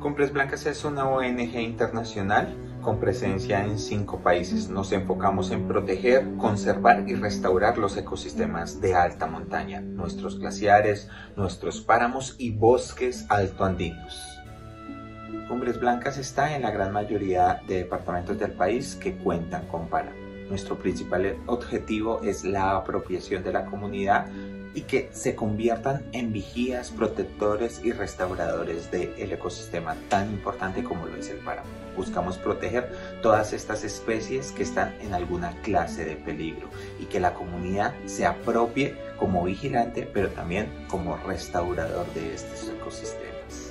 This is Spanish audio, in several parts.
Cumbres Blancas es una ONG internacional con presencia en cinco países. Nos enfocamos en proteger, conservar y restaurar los ecosistemas de alta montaña, nuestros glaciares, nuestros páramos y bosques altoandinos. Cumbres Blancas está en la gran mayoría de departamentos del país que cuentan con páramo. Nuestro principal objetivo es la apropiación de la comunidad y que se conviertan en vigías, protectores y restauradores del ecosistema tan importante como lo es el páramo. Buscamos proteger todas estas especies que están en alguna clase de peligro y que la comunidad se apropie como vigilante, pero también como restaurador de estos ecosistemas.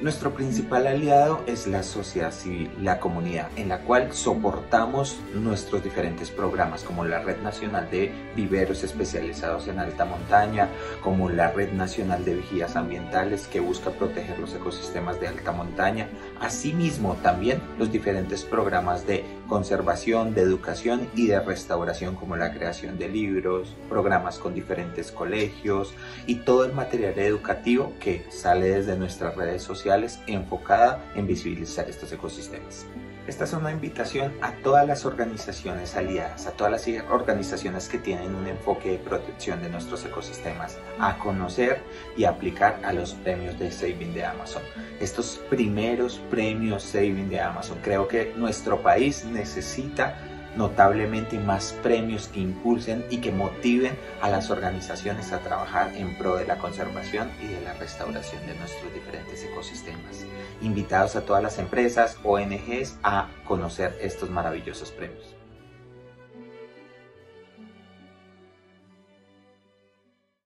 Nuestro principal aliado es la sociedad civil, la comunidad, en la cual soportamos nuestros diferentes programas, como la Red Nacional de Viveros Especializados en Alta Montaña, como la Red Nacional de Vigías Ambientales, que busca proteger los ecosistemas de alta montaña. Asimismo, también los diferentes programas de conservación, de educación y de restauración, como la creación de libros, programas con diferentes colegios y todo el material educativo que sale desde nuestras redes sociales enfocada en visibilizar estos ecosistemas. Esta es una invitación a todas las organizaciones aliadas, a todas las organizaciones que tienen un enfoque de protección de nuestros ecosistemas, a conocer y aplicar a los premios de Saving de Amazon. Estos primeros premios Saving de Amazon, creo que nuestro país necesita notablemente más premios que impulsen y que motiven a las organizaciones a trabajar en pro de la conservación y de la restauración de nuestros diferentes ecosistemas. Invitados a todas las empresas, ONGs a conocer estos maravillosos premios.